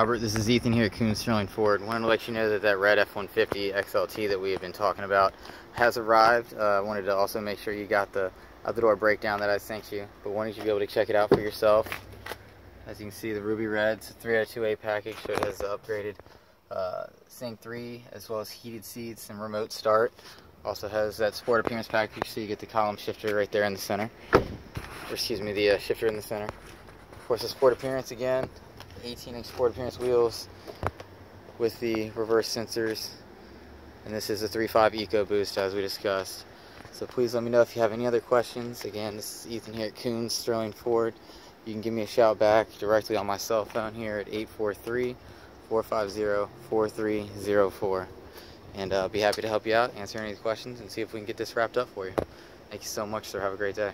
Robert, this is Ethan here at Kuhn Sterling Ford. Wanted to let you know that that red F-150 XLT that we have been talking about has arrived. I uh, wanted to also make sure you got the out-the-door breakdown that I sent you, but wanted you to be able to check it out for yourself. As you can see, the Ruby Red's 3 out of 2A package, so it has the upgraded uh, Sync 3, as well as heated seats and remote start. Also has that sport appearance package, so you get the column shifter right there in the center. Or excuse me, the uh, shifter in the center. Of course, the sport appearance again, 18 inch sport appearance wheels with the reverse sensors. And this is a 3.5 EcoBoost as we discussed. So please let me know if you have any other questions. Again this is Ethan here at Coons Sterling Ford. You can give me a shout back directly on my cell phone here at 843-450-4304 and I'll uh, be happy to help you out answer any questions and see if we can get this wrapped up for you. Thank you so much sir. Have a great day